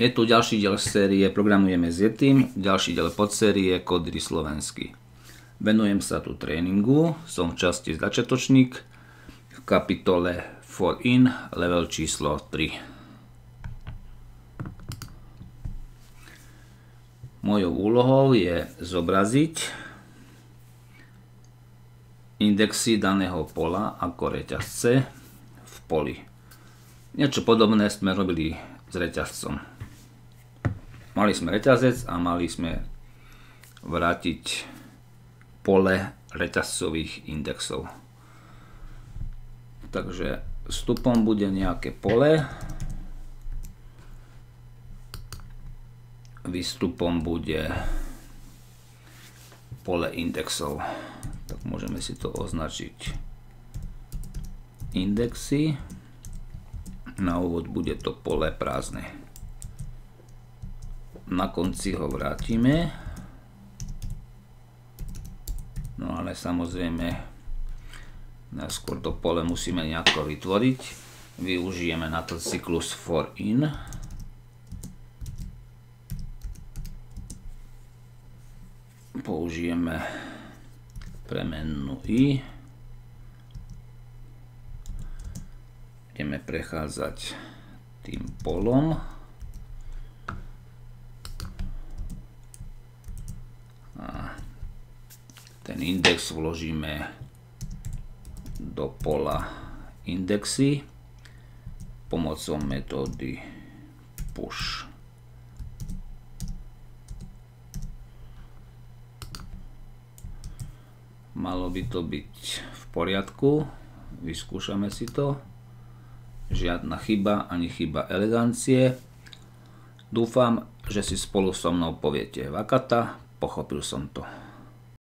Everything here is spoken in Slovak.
Je tu ďalší diel série Programujeme s Yetim, ďalší diel podsérie Kodry slovenský. Venujem sa tu tréningu, som v časti začiatočník v kapitole For In, level číslo 3. Mojou úlohou je zobraziť indexy daného pola ako reťazce v poli. Niečo podobné sme robili s reťazcom. Mali sme reťazec a mali sme vrátiť pole reťazcových indexov. Takže vstupom bude nejaké pole, výstupom bude pole indexov. Tak môžeme si to označiť indexy. Na úvod bude to pole prázdne na konci ho vrátime. No ale samozrejme najskôr to pole musíme nejako vytvoriť. Využijeme na to cyklus for in. Použijeme premennú i. Ideme prechádzať tým polom. Ten index vložíme do pola indexy pomocou metódy push. Malo by to byť v poriadku, vyskúšame si to. Žiadna chyba ani chyba elegancie. Dúfam, že si spolu so mnou poviete vakata, pochopil som to.